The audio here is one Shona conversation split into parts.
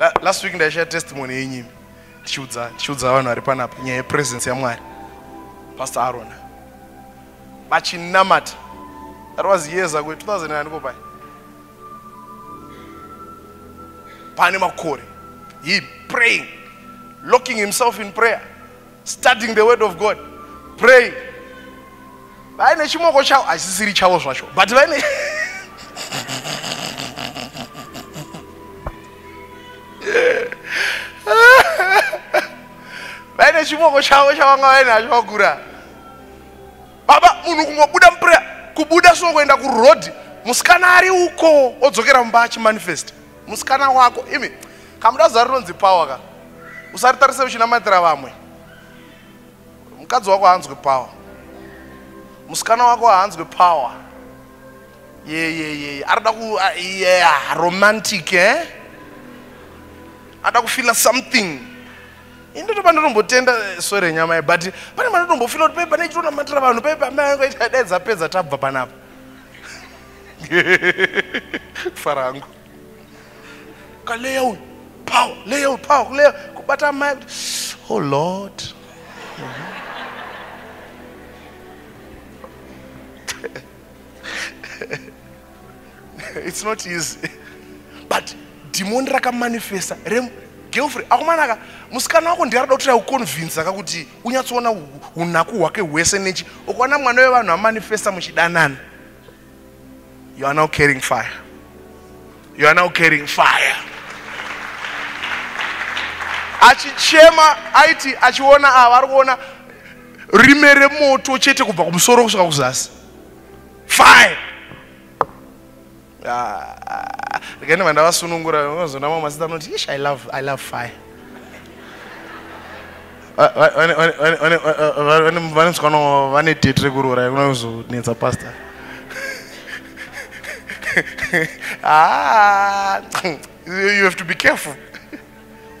La- last week ndaishaya testimony yenyimi ndichiudza ndichiudza vanhu vari panapa nyaya yepresence yamwari pastor arona vachinamata that was years ago 2009 ndiko pai. Pane makore. He praying. Locking himself in prayer. Studying the word of god. Praying. Vaine chimoko chavo hachisiri chavo zvacho but vaine vaine chimoko chavo chavanga vainacho vakura baba munhu kungobuda mupreya kubuda so kuenda kurodhi musikana ari uko odzokera mumba achimanifesta musikana wako imi kamudaza rinonzi pawa ka? Usaritarise uchinamatira vamwe? Mukadzi wako haanzwi pawa musikana wako haanzwi pawa yeyeye arida ku a- yeah, romantic eh? ada kufila something indoto pandinombotenda sore renyama ye but pane mandinombofila kuti pai pane chitonamatira vanhu pai pamai dzapedza tabva panapa. Farangu kaleya uyu power uyu power kuleya kubata mai kuti oh lord. It's not easy but dhimoni rakamanifesta girlfriend akumanaka musikana wako ndiarida kuti auconvinsa kakuti unyatsoona unaku hwake hwese nechi. Ukaona mwana wevanhu amanifesta muchidanana. You are now carrying fire. You are now carrying fire. Achichema aiti achiona ava ari kuona rime remoto chete kubva kumusoro kusvika kuzasi. Fire rikaenda vandavasunungura unozona mamwe masita anoti ish i love, I love fire Va- va- vane- vane- vane- date rekuroora kuna kuzonetsa pasta Ah, you have to be careful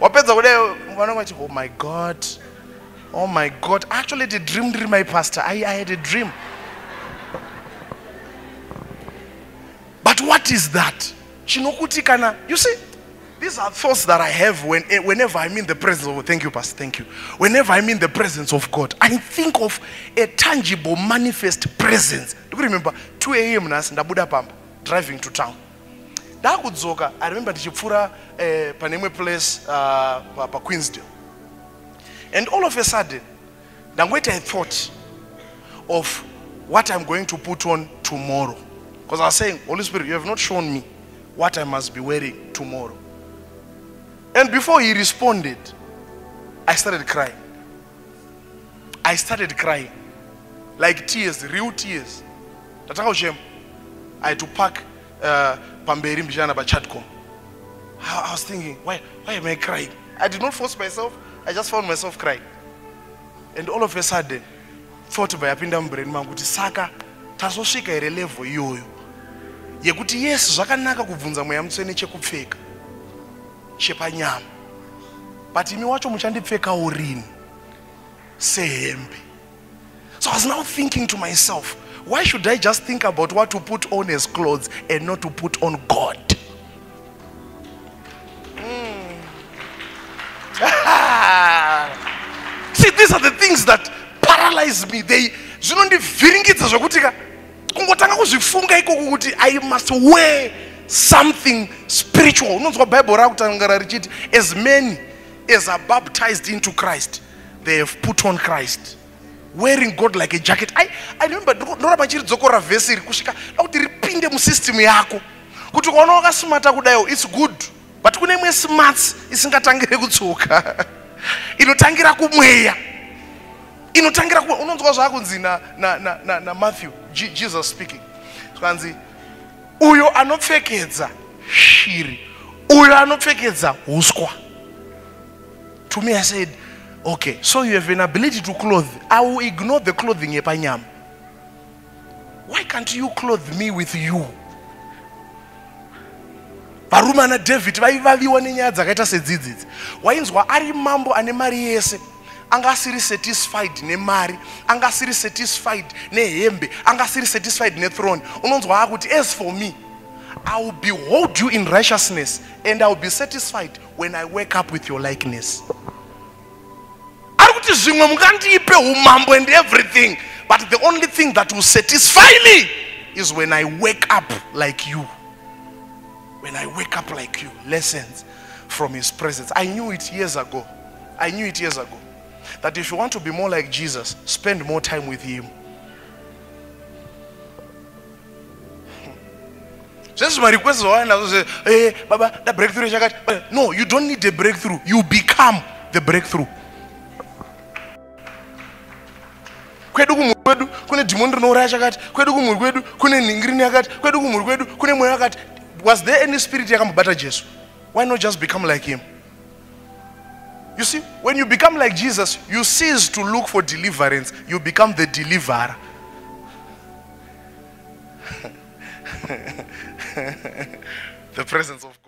wapedza kudai vanenge vachi oh my god oh my god actually the dream ndiri my pastor I, i had a dream but what is that? You see these are thoughts that i have when, eh, whenever i'm in the presence of thank you pastor thank you. Whenever i'm in the presence of god i think of a tangible manifest presence. Do you remember? 2 am nhasi ndabuda pamba driving to town. Ndakudzoka i remember ndichipfuura eh, pane place uh, pa- paqueensdale and all of a sudden ndangoita a thought of what I'm going to put on tomorrow. Because I was saying, Holy Spirit, you have not shown me what I must be wearing tomorrow. And before he responded, I started crying. I started crying. Like tears, real tears. Tataka uchem. I had to park uh, pamberi mbijana by chatcom. I was thinking, why, why am I crying? I did not force myself. I just found myself crying. And all of a sudden, thought yapinda mubrain mangu kuti saka tazosvika here level iyoyo yekuti yes zvakanaka kubvunza mweya mutsvene chekupfeka chepanyama. But imi wacho muchandipfekawo rini sehembe. So i was now thinking to myself why should i just think about what to put on as clothes and not to put on god? See these are the things that paralyze me. They zvinondivhiringidza zvokuti ka kungotanga kuzvifunga ikoko kuti i must wear something spiritual. Unonzwa bhaibheri rakutangara richiti as many as are baptized into christ they have put on christ. Wearing god like a jacket. I, I remember ndoramba chiridzokorora vhesi iri kusvika da kuti ripinde musystem yako. Kuti ukaona wakasmata kudayo its good. But kune imwe smarts isingatangire kutsoka inotangira kumweya inotangira unonzwa zvaakunzi na, na, na, na, na matthew Je- jesus speaking. Zvanzi uyo anopfekedza shiri uyo anopfekedza uswa to me i said okay so you have an ability to clothe. I will ignore the clothing yepanyama. Why can't you clothe me with you? Varume ana david vaivaviwa nenyaya dzakaita sedzidzidzi wainzwa ari mambo ane mari yese anga asiri satisfied nemari anga asiri satisfied nehembe anga asiri satisfied nethrone. Unonzwa akuti as for me I will behold you in righteousness and I will be satisfied when I wake up with your likeness. ari kuti zvimwe mungandipe umambo and everything but the only thing that will satisfy me is when i wake up like you. When i wake up like you lessons from his presence. I knew it years ago. I knew it years ago that if you want to be more like jesus spend more time with him. Zvese marequest zvawainazo ze hey, baba da breakthrough chakati no you don't need a breakthrough. You become the breakthrough. Kwedu kumhuri kwedu kune dhimoni rinouraya chakati. Kwedu kumhuri kwedu kune nhingirini yakati. Kwedu kumhuri kwedu kune mweya yakati was there any spirit yakambobata jesu? Why not just become like him you see when you become like jesus you cease to look for deliverance. You become the deliverer. The presence of